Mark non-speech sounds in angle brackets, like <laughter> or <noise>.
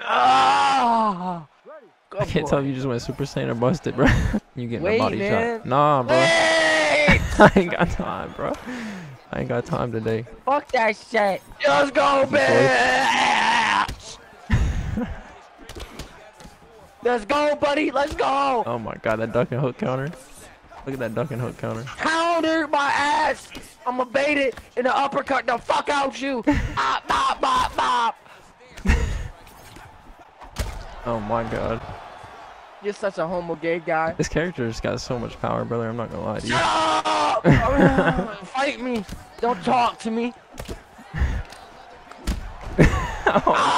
Ah! I can't tell if you just went Super Saiyan or busted, bro. <laughs> you getting Wait, a body man. shot. Nah, bro. <laughs> I ain't got time, bro. I ain't got time today. Fuck that shit. Let's go, bitch! <laughs> Let's go, buddy. Let's go. Oh my god, that duck and hook counter. Look at that duck and hook counter. Counter my ass. I'ma bait it in the uppercut the fuck out you. Bop, Oh my god. You're such a homo gay guy. This character's got so much power, brother. I'm not gonna lie to you. Shut up! <laughs> Fight me. Don't talk to me. <laughs> <laughs> oh,